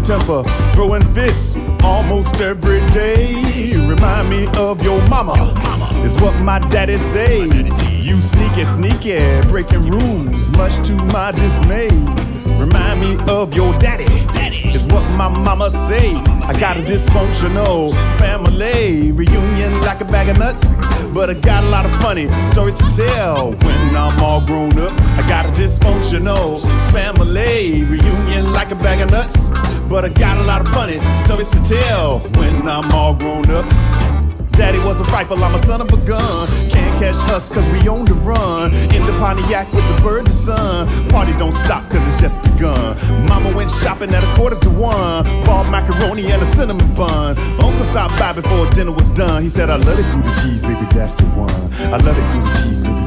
your temper, throwing fits almost every day. Remind me of your mama, Mama is what my daddy say. You sneaky, sneaky, breaking rules, much to my dismay. Remind me of your daddy, is what my mama say. I got a dysfunctional family reunion like a bag of nuts, but I got a lot of funny stories to tell when I'm all grown up. I got a dysfunctional family reunion like a bag of nuts, but I got a lot of funny stories to tell when I'm all grown up. Daddy was a rifle, I'm a son of a gun. Can't catch us cause we on the run. In the Pontiac with the bird, the sun. Party don't stop cause it's just begun. Mama went shopping at a quarter to one. Bought macaroni and a cinnamon bun. Uncle stopped by before dinner was done. He said, I love the Gouda cheese, baby, that's the one. I love the Gouda cheese, baby.